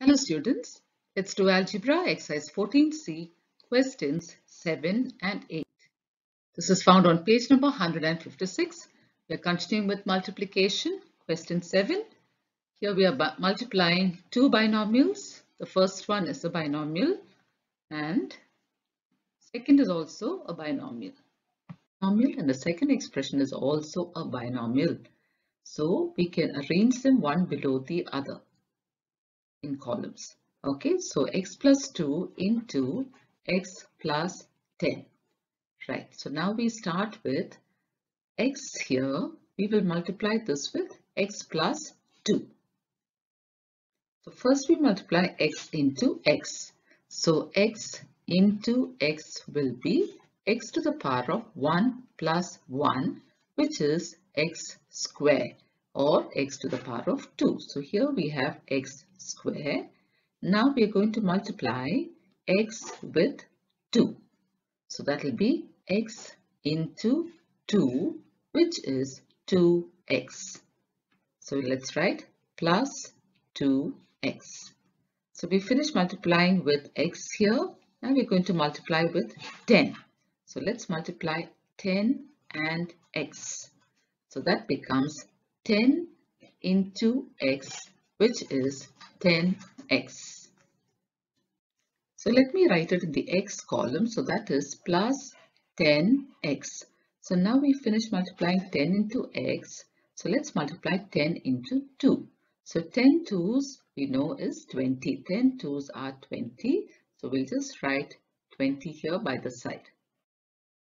Hello students, let's do algebra exercise 14c questions 7 and 8. This is found on page number 156. We are continuing with multiplication. Question 7. Here we are multiplying two binomials. The first one is a binomial and second is also a binomial. Binomial and the second expression is also a binomial. So we can arrange them one below the other in columns. Okay, so x plus 2 into x plus 10. Right, so now we start with x here. We will multiply this with x plus 2. So first we multiply x into x. So x into x will be x to the power of 1 plus 1 which is x square or x to the power of 2. So here we have x square. Now we are going to multiply x with 2. So that will be x into 2 which is 2x. So let's write plus 2x. So we finish multiplying with x here. Now we're going to multiply with 10. So let's multiply 10 and x. So that becomes 10 into x which is 10x. So let me write it in the x column. So that is plus 10x. So now we finish multiplying 10 into x. So let's multiply 10 into 2. So 10 2's we know is 20. 10 2's are 20. So we'll just write 20 here by the side.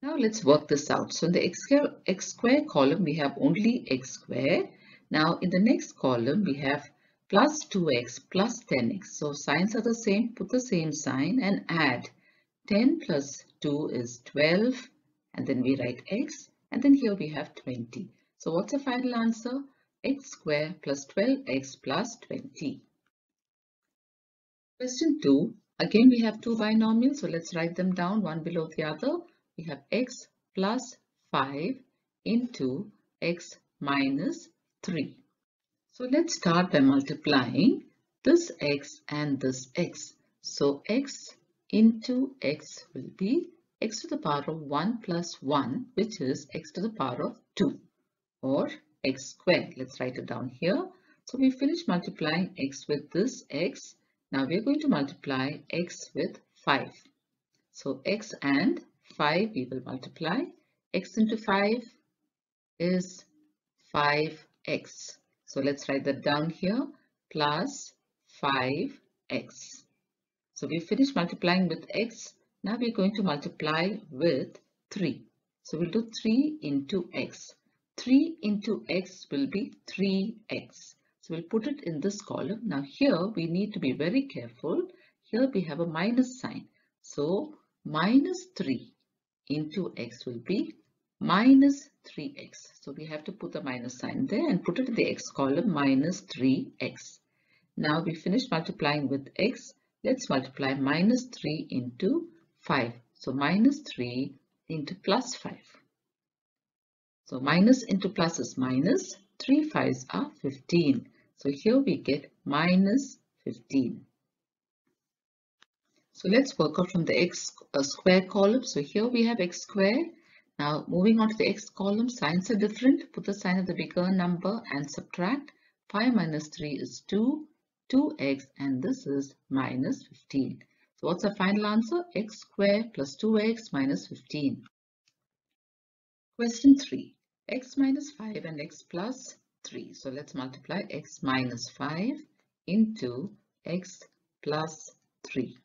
Now let's work this out. So in the x square, x square column, we have only x square. Now in the next column, we have plus 2x plus 10x. So signs are the same, put the same sign and add. 10 plus 2 is 12 and then we write x and then here we have 20. So what's the final answer? x square plus 12x plus 20. Question 2. Again we have two binomials so let's write them down one below the other we have x plus 5 into x minus 3. So let's start by multiplying this x and this x. So x into x will be x to the power of 1 plus 1 which is x to the power of 2 or x squared. Let's write it down here. So we finish multiplying x with this x. Now we are going to multiply x with 5. So x and 5 we will multiply. x into 5 is 5x. So let's write that down here plus 5x. So we finished multiplying with x. Now we're going to multiply with 3. So we'll do 3 into x. 3 into x will be 3x. So we'll put it in this column. Now here we need to be very careful. Here we have a minus sign. So minus 3 into x will be minus 3x. So we have to put the minus sign there and put it in the x column minus 3x. Now we finish multiplying with x. Let's multiply minus 3 into 5. So minus 3 into plus 5. So minus into plus is minus. 3 5s are 15. So here we get minus 15. So let's work out from the x uh, square column. So here we have x square. Now moving on to the x column, signs are different. Put the sign of the bigger number and subtract. 5 minus 3 is 2, 2x and this is minus 15. So what's the final answer? x squared plus 2x minus 15. Question 3. x minus 5 and x plus 3. So let's multiply x minus 5 into x plus 3.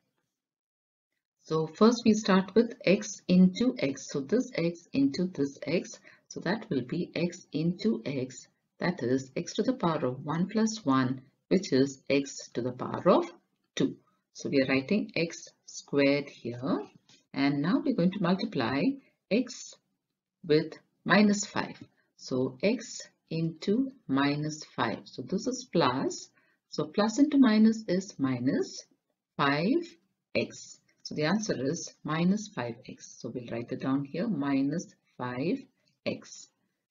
So first we start with x into x. So this x into this x. So that will be x into x. That is x to the power of 1 plus 1 which is x to the power of 2. So we are writing x squared here. And now we're going to multiply x with minus 5. So x into minus 5. So this is plus. So plus into minus is minus 5x. So the answer is minus 5x. So we'll write it down here, minus 5x.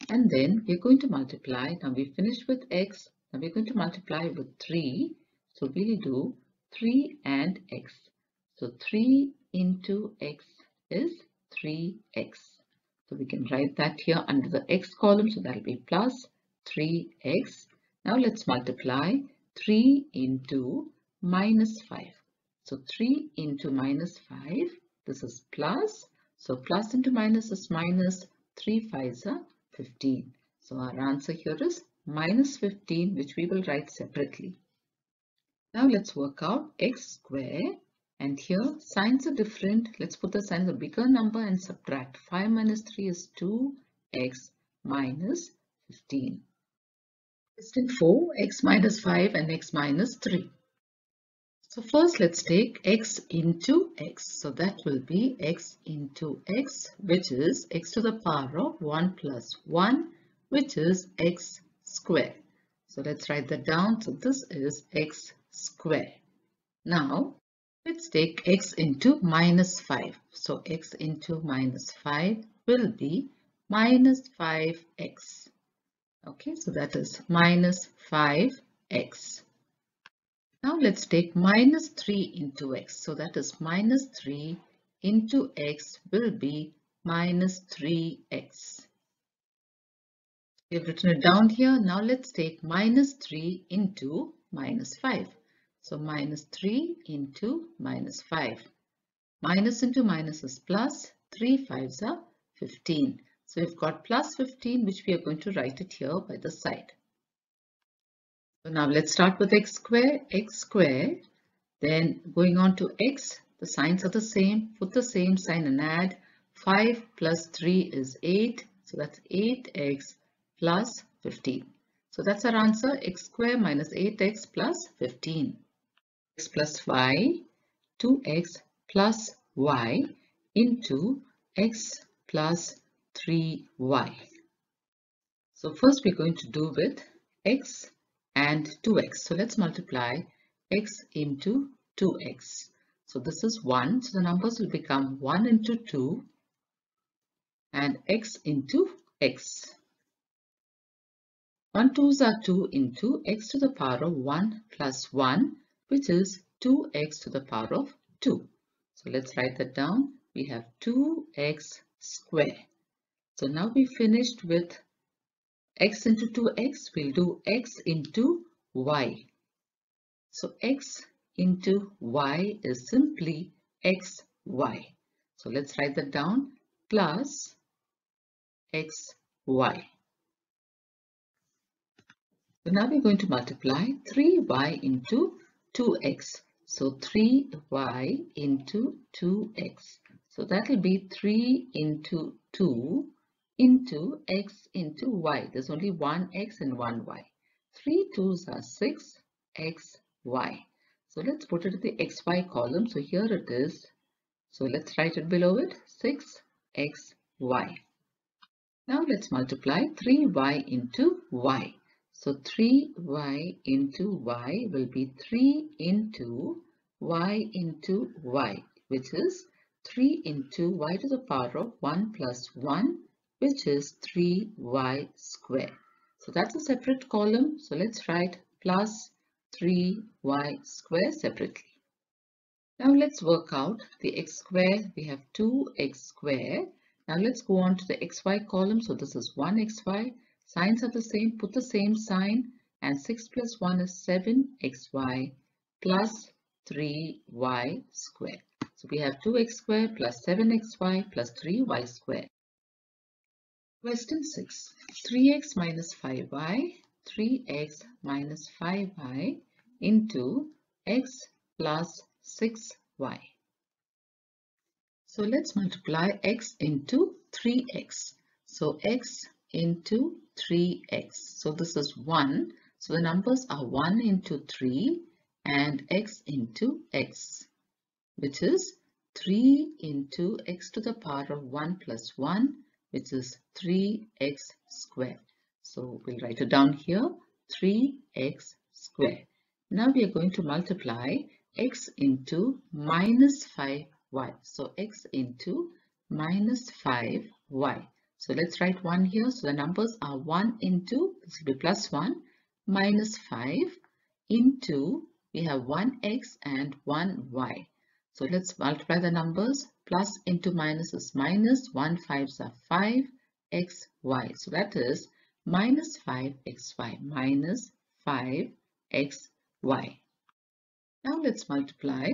And then we're going to multiply. Now we finished with x. Now we're going to multiply with 3. So we'll do 3 and x. So 3 into x is 3x. So we can write that here under the x column. So that will be plus 3x. Now let's multiply 3 into minus 5. So 3 into minus 5, this is plus. So plus into minus is minus, 3 5s are 15. So our answer here is minus 15 which we will write separately. Now let's work out x square and here signs are different. Let's put the signs a bigger number and subtract. 5 minus 3 is 2x minus 15. Question 4 x minus 5 and x minus 3. So first let's take x into x. So that will be x into x which is x to the power of 1 plus 1 which is x square. So let's write that down. So this is x square. Now let's take x into minus 5. So x into minus 5 will be minus 5x. Okay, so that is minus 5x. Now let's take minus 3 into x. So that is minus 3 into x will be minus 3x. We've written it down here. Now let's take minus 3 into minus 5. So minus 3 into minus 5. Minus into minus is plus. 3 5s are 15. So we've got plus 15 which we are going to write it here by the side. So now let's start with x square, x square. Then going on to x, the signs are the same. Put the same sign and add. 5 plus 3 is 8. So that's 8x plus 15. So that's our answer x square minus 8x plus 15. x plus y, 2x plus y into x plus 3y. So first we're going to do with x and 2x. So let's multiply x into 2x. So this is 1. So the numbers will become 1 into 2 and x into x. 1 2s are 2 into x to the power of 1 plus 1 which is 2x to the power of 2. So let's write that down. We have 2x square. So now we finished with x into 2x, we'll do x into y. So x into y is simply xy. So let's write that down plus xy. So now we're going to multiply 3y into 2x. So 3y into 2x. So that will be 3 into 2 into x into y. There's only one x and one y. Three twos are 6 x y. So let's put it in the xy column. So here it is. So let's write it below it 6 x y. Now let's multiply 3y into y. So 3y into y will be 3 into y into y which is 3 into y to the power of 1 plus 1 which is 3y square. So that's a separate column. So let's write plus 3y square separately. Now let's work out the x square. We have 2x square. Now let's go on to the xy column. So this is 1xy. Signs are the same. Put the same sign. And 6 plus 1 is 7xy plus 3y square. So we have 2x square plus 7xy plus 3y square. Question 6. 3x minus 5y, 3x minus 5y into x plus 6y. So let's multiply x into 3x. So x into 3x. So this is 1. So the numbers are 1 into 3 and x into x, which is 3 into x to the power of 1 plus 1 which is 3x square. So we'll write it down here 3x square. Now we are going to multiply x into minus 5y. So x into minus 5y. So let's write 1 here. So the numbers are 1 into, this will be plus 1, minus 5 into we have 1x and 1y. So let's multiply the numbers. Plus into minus is minus. 1 5s are 5 xy. So that is minus 5xy minus 5xy. Now let's multiply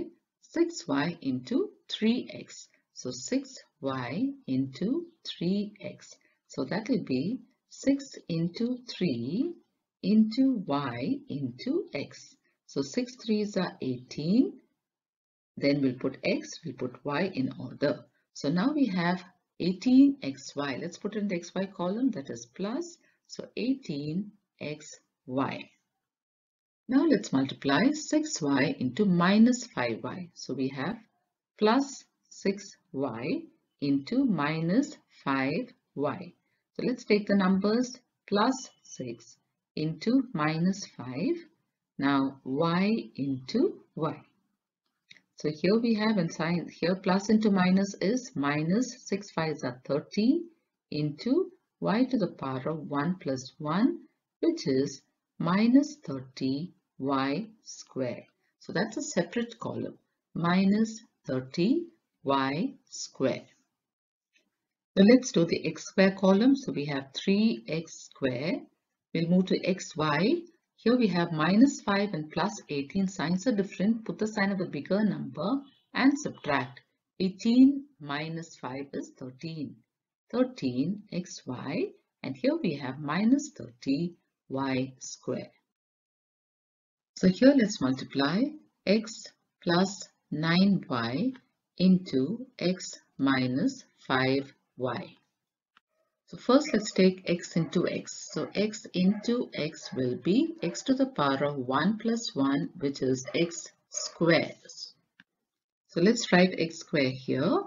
6y into 3x. So 6y into 3x. So that will be 6 into 3 into y into x. So 6 3s are 18. Then we'll put x, we'll put y in order. So now we have 18xy. Let's put in the xy column that is plus. So 18xy. Now let's multiply 6y into minus 5y. So we have plus 6y into minus 5y. So let's take the numbers plus 6 into minus 5. Now y into y. So here we have inside here plus into minus is minus 6 5s are 30 into y to the power of 1 plus 1 which is minus 30 y square. So that's a separate column minus 30 y square. Now let's do the x square column. So we have 3x square. We'll move to xy. Here we have minus 5 and plus 18. Signs are different. Put the sign of the bigger number and subtract. 18 minus 5 is 13. 13 xy and here we have minus 30 y square. So here let's multiply x plus 9y into x minus 5y. So first let's take x into x. So x into x will be x to the power of 1 plus 1 which is x squares. So let's write x square here.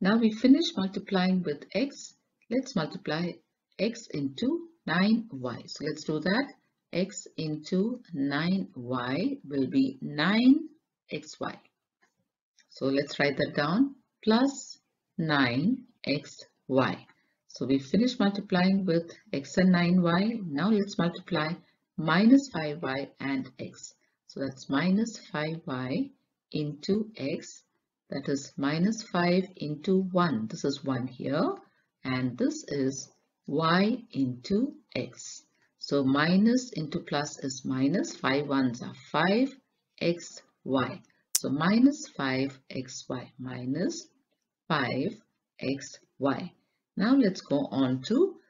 Now we finish multiplying with x. Let's multiply x into 9y. So let's do that. x into 9y will be 9xy. So let's write that down. Plus 9xy. So we finished multiplying with x and 9y. Now let's multiply minus 5y and x. So that's minus 5y into x. That is minus 5 into 1. This is 1 here. And this is y into x. So minus into plus is minus. 5 ones are 5 xy. So minus 5 xy minus 5 xy. Now let's go on to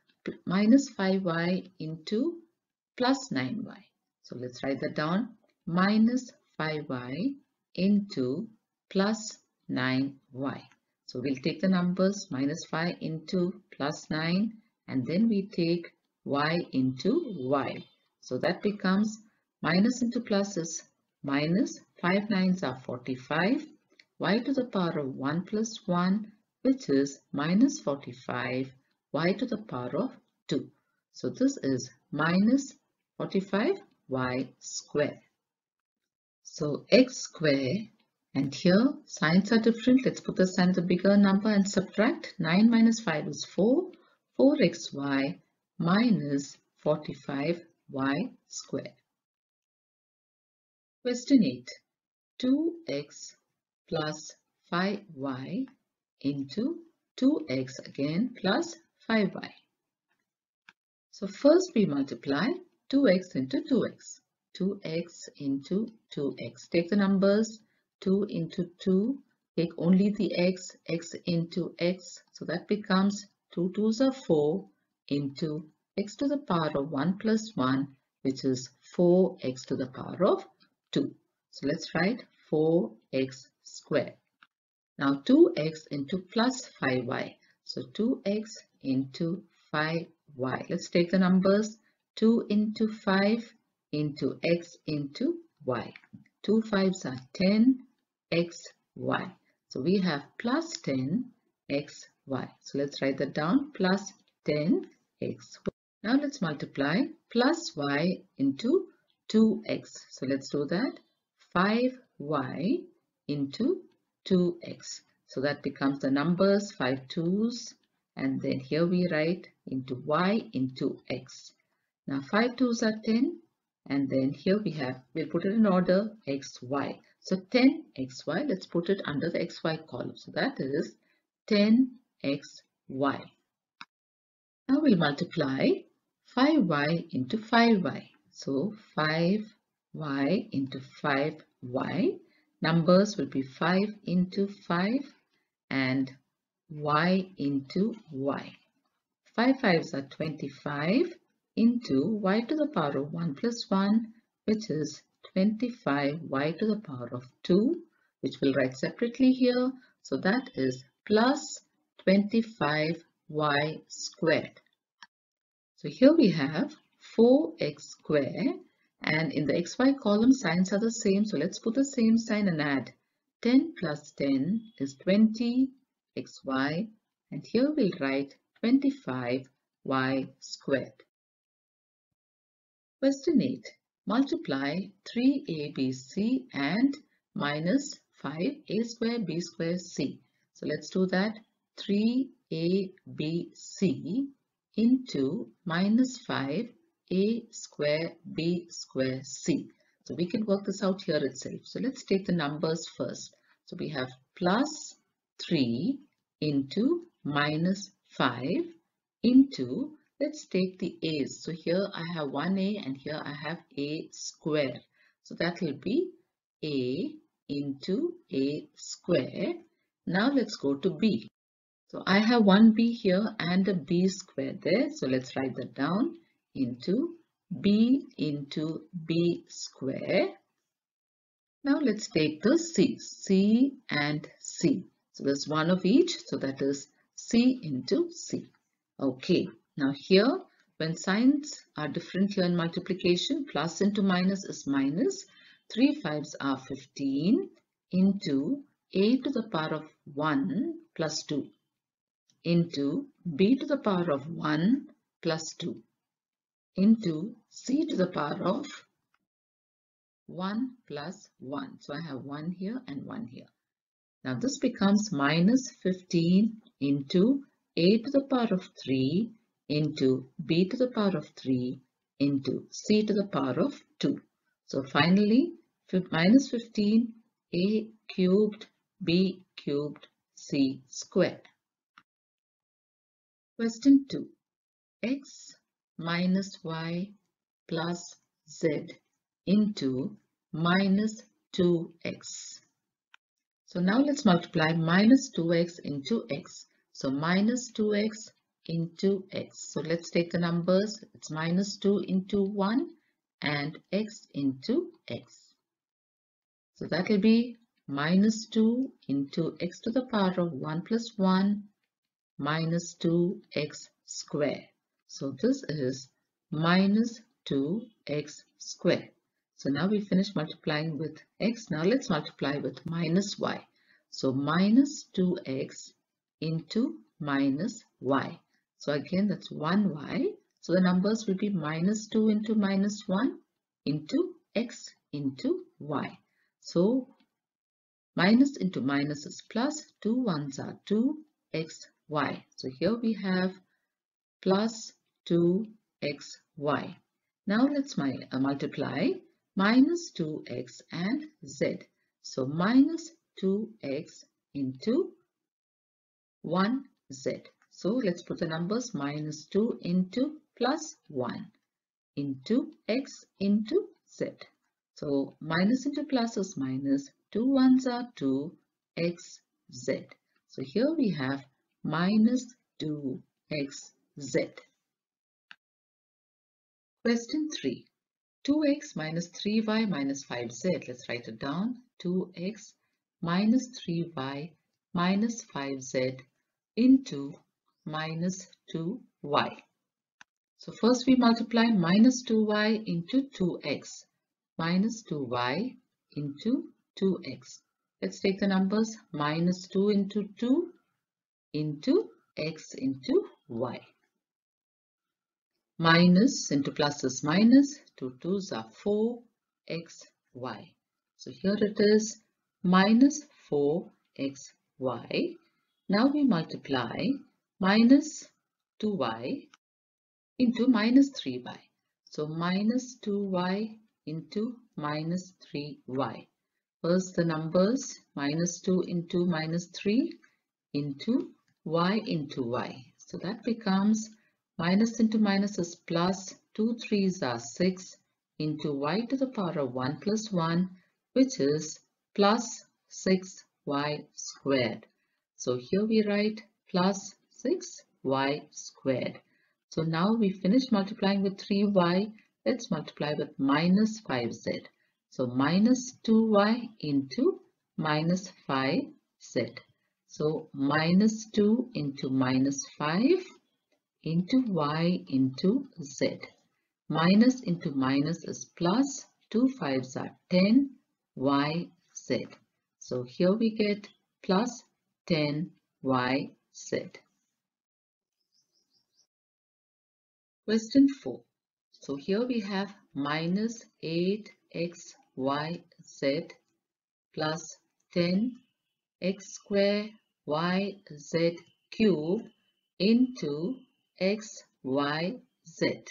minus 5y into plus 9y. So let's write that down. Minus 5y into plus 9y. So we'll take the numbers minus 5 into plus 9 and then we take y into y. So that becomes minus into plus is minus 5 nines are 45 y to the power of 1 plus 1 which is minus 45 y to the power of 2. So this is minus 45 y square. So x square and here signs are different. Let's put the sign the bigger number and subtract. 9 minus 5 is 4. 4xy minus 45y square. Question 8. 2x plus 5y into 2x again plus 5y. So first we multiply 2x into 2x. 2x into 2x. Take the numbers 2 into 2. Take only the x, x into x. So that becomes 2 2s are 4 into x to the power of 1 plus 1 which is 4x to the power of 2. So let's write 4x squared. Now 2x into plus 5y. So 2x into 5y. Let's take the numbers. 2 into 5 into x into y. 2 5s are 10 x y. So we have plus 10 x y. So let's write that down. Plus 10, x, y. Now let's multiply plus y into 2x. So let's do that. 5y into 2x. So that becomes the numbers 5 2's and then here we write into y into x. Now 5 2's are 10 and then here we have, we'll put it in order x, y. So 10 xy, let's put it under the xy column. So that is 10 xy. Now we'll multiply 5y into 5y. So 5y into 5y. Numbers will be 5 into 5 and y into y. 5 5s are 25 into y to the power of 1 plus 1 which is 25 y to the power of 2 which we'll write separately here. So that is plus 25 y squared. So here we have 4x squared and in the xy column signs are the same so let's put the same sign and add 10 plus 10 is 20 xy and here we'll write 25 y squared. Question 8. Multiply 3abc and minus 5a square b square c. So let's do that. 3abc into minus 5a square b square c. So we can work this out here itself. So let's take the numbers first. So we have plus 3 into minus 5 into, let's take the a's. So here I have 1a and here I have a square. So that will be a into a square. Now let's go to b. So I have 1b here and a b square there. So let's write that down into b into b square. Now let's take the c, c and c. So there's one of each. So that is C into C. Okay. Now here, when signs are different here in multiplication, plus into minus is minus. 3 fives are 15 into a to the power of 1 plus 2 into b to the power of 1 plus 2 into c to the power of 1 plus 1. So I have 1 here and 1 here. Now this becomes minus 15 into a to the power of 3 into b to the power of 3 into c to the power of 2. So finally, minus 15 a cubed b cubed c squared. Question 2. x minus y plus z into minus 2x so now let's multiply minus 2x into x. So minus 2x into x. So let's take the numbers. It's minus 2 into 1 and x into x. So that will be minus 2 into x to the power of 1 plus 1 minus 2x square. So this is minus 2x square. So now we finish multiplying with x. Now let's multiply with minus y. So minus 2x into minus y. So again that's 1y. So the numbers will be minus 2 into minus 1 into x into y. So minus into minus is plus, 2 ones are 2, x, y. So here we have plus 2xy. Now let's uh, multiply minus 2x and z. So minus 2x into 1z. So let's put the numbers minus 2 into plus 1 into x into z. So minus into plus is minus, 2 ones are 2, x, z. So here we have minus 2x, z. Question 3. 2x minus 3y minus 5z. Let's write it down. 2x minus 3y minus 5z into minus 2y. So first we multiply minus 2y into 2x minus 2y into 2x. Let's take the numbers minus 2 into 2 into x into y minus into plus is minus, 2 2s are 4, x, y. So here it is minus 4, x, y. Now we multiply minus 2y into minus 3y. So minus 2y into minus 3y. First the numbers minus 2 into minus 3 into y into y. So that becomes minus into minus is plus 2 3s are 6 into y to the power of 1 plus 1 which is plus 6y squared. So here we write plus 6y squared. So now we finish multiplying with 3y. Let's multiply with minus 5z. So minus 2y into minus 5z. So minus 2 into minus 5 into y into z. Minus into minus is plus. 2 5s are 10 y z. So here we get plus 10 y z. Question 4. So here we have minus 8x y z plus 10 x square y z cube into x y z.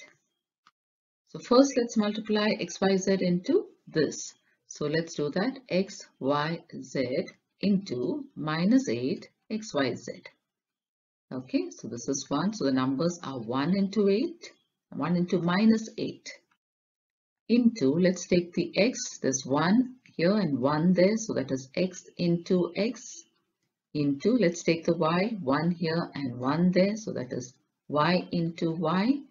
So first let's multiply x y z into this. So let's do that x y z into minus 8 x y z. Okay, so this is 1. So the numbers are 1 into 8, 1 into minus 8 into, let's take the x, there's 1 here and 1 there, so that is x into x into, let's take the y, 1 here and 1 there, so that is y into y.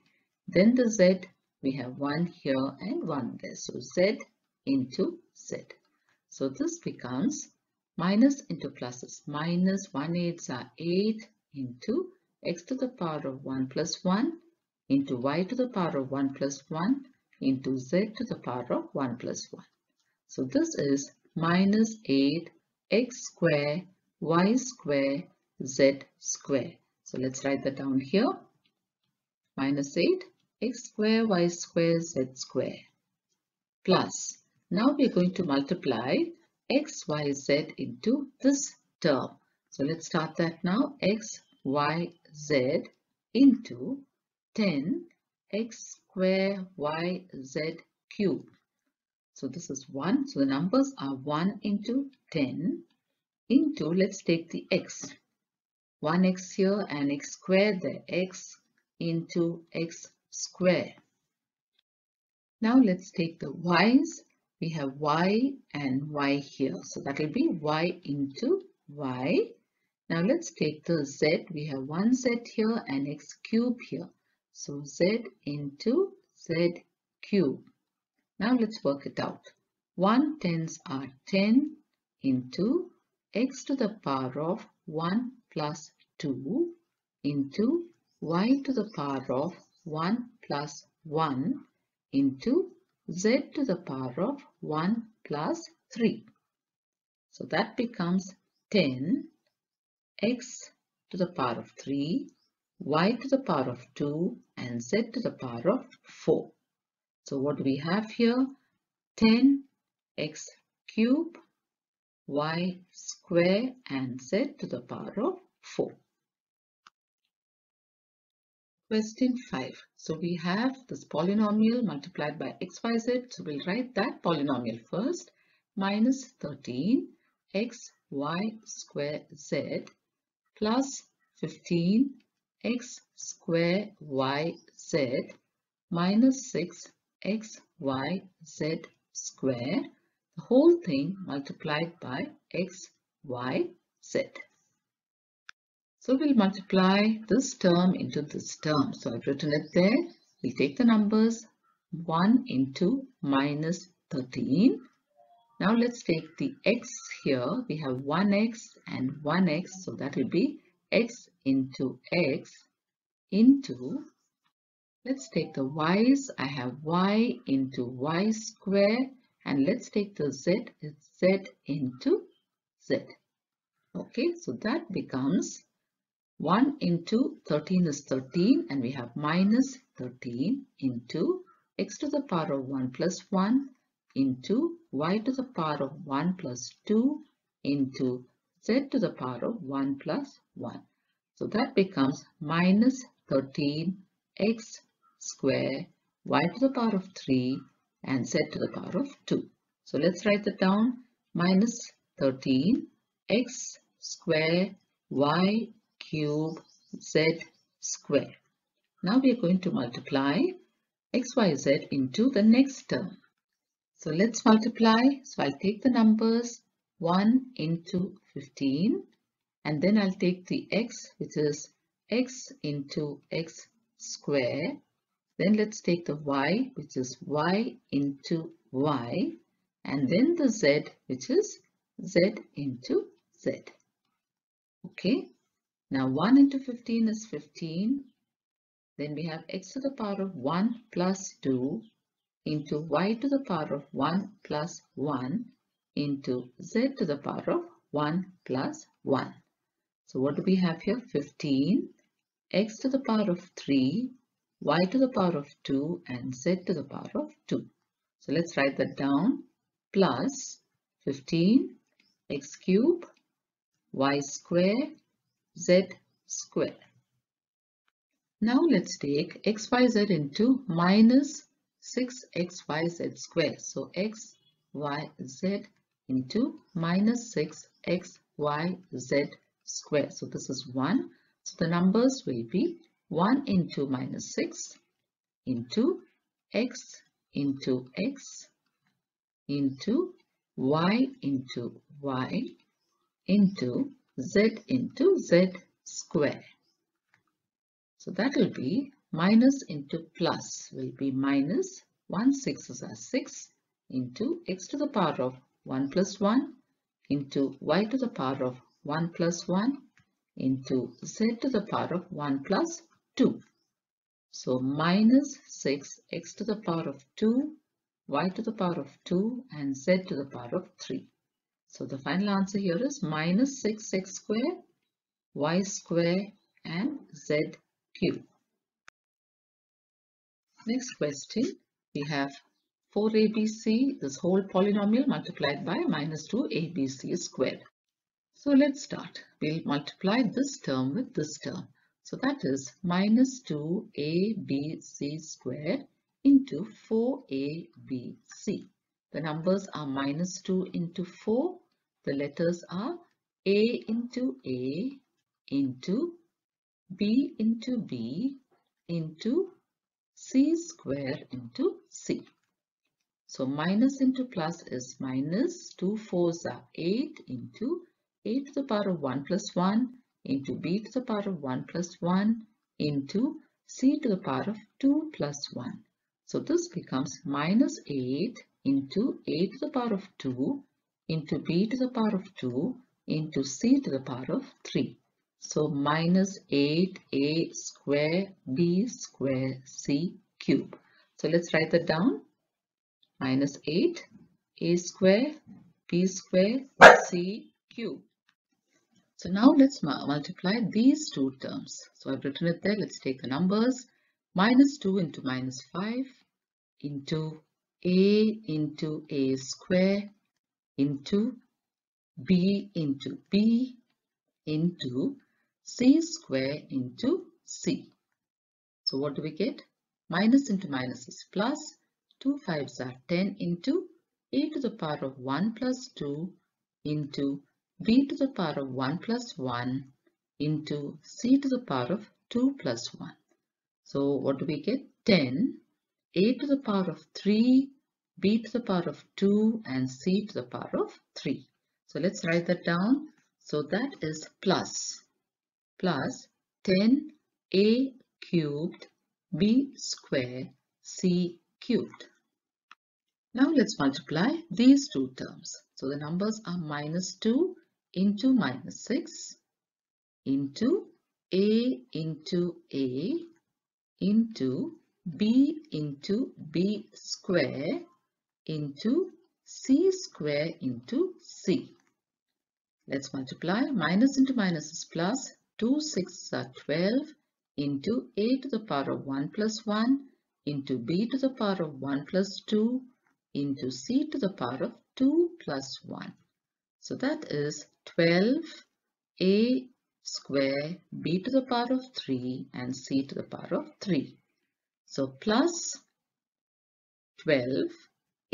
Then the z, we have 1 here and 1 there, so z into z. So this becomes minus into pluses, minus 1 8s are 8 into x to the power of 1 plus 1 into y to the power of 1 plus 1 into z to the power of 1 plus 1. So this is minus 8 x square y square z square. So let's write that down here. Minus 8 x square y square z square plus. Now we're going to multiply x, y, z into this term. So let's start that now. x, y, z into 10 x square y z cube. So this is 1. So the numbers are 1 into 10 into, let's take the x. 1x here and x squared there, x into x square. Now let's take the y's. We have y and y here. So that will be y into y. Now let's take the z. We have 1z here and x cube here. So z into z cube. Now let's work it out. 1 tens are 10 into x to the power of 1 plus 2 into y to the power of 1 plus 1 into z to the power of 1 plus 3. So that becomes 10 x to the power of 3 y to the power of 2 and z to the power of 4. So what do we have here? 10x cube y square and z to the power of 4. Question 5. So we have this polynomial multiplied by xyz. So we'll write that polynomial first. Minus 13 x y square z plus 15 x square y z minus 6 x y z square the whole thing multiplied by x y z. So we'll multiply this term into this term. So I've written it there. We'll take the numbers 1 into minus 13. Now let's take the x here. We have 1x and 1x. So that will be x into x into, let's take the y's, I have y into y square and let's take the z, it's z into z. Okay, so that becomes 1 into 13 is 13 and we have minus 13 into x to the power of 1 plus 1 into y to the power of 1 plus 2 into z to the power of 1 plus 1. So that becomes minus 13 x square y to the power of 3 and z to the power of 2. So let's write that down. Minus 13 x square y cube z square. Now we are going to multiply xyz into the next term. So let's multiply. So I'll take the numbers 1 into 15 and then I'll take the x which is x into x square. Then let's take the y which is y into y and then the z which is z into z. Okay. Now 1 into 15 is 15. Then we have x to the power of 1 plus 2 into y to the power of 1 plus 1 into z to the power of 1 plus 1. So what do we have here? 15, x to the power of 3, y to the power of 2 and z to the power of 2. So let's write that down. Plus 15 x cube y square z square. Now let's take xyz into minus 6xyz square. So x, y, z into minus 6xyz square. So this is 1. So the numbers will be 1 into minus 6 into x into x into y into y into z into z square. So that will be minus into plus will be minus 1 6 are 6 into x to the power of 1 plus 1 into y to the power of 1 plus 1 into z to the power of 1 plus 2. So minus 6 x to the power of 2 y to the power of 2 and z to the power of 3. So the final answer here is minus 6x square, y square and z cube. Next question, we have 4abc, this whole polynomial multiplied by minus 2abc squared. So let's start. We'll multiply this term with this term. So that is minus 2abc squared into 4abc. The numbers are minus 2 into 4. The letters are a into a into b into b into c square into c. So minus into plus is minus 2 fours are 8 into a to the power of 1 plus 1 into b to the power of 1 plus 1 into c to the power of 2 plus 1. So this becomes minus 8 into a to the power of 2 into b to the power of 2 into c to the power of 3. So minus 8a square b square c cube. So let's write that down. Minus 8 a square b square c cube. So now let's multiply these two terms. So I've written it there. Let's take the numbers. Minus 2 into minus 5 into a into a square into b into b into c square into c. So what do we get? Minus into minus is plus. 2 5s are 10 into a to the power of 1 plus 2 into b to the power of 1 plus 1 into c to the power of 2 plus 1. So what do we get? 10, a to the power of 3, b to the power of 2 and c to the power of 3. So let's write that down. So that is plus plus 10a cubed b square c cubed. Now let's multiply these two terms. So the numbers are minus 2 into minus 6 into a into a into b into b square into c square into c. Let's multiply. Minus into minus is plus. 2 6 are 12 into a to the power of 1 plus 1 into b to the power of 1 plus 2 into c to the power of 2 plus 1. So that is 12 a square b to the power of 3 and c to the power of 3. So plus 12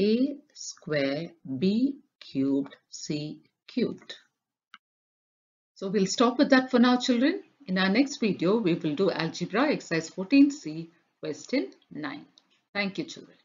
a square b cubed c cubed. So we'll stop with that for now children. In our next video, we will do algebra exercise 14c question 9. Thank you children.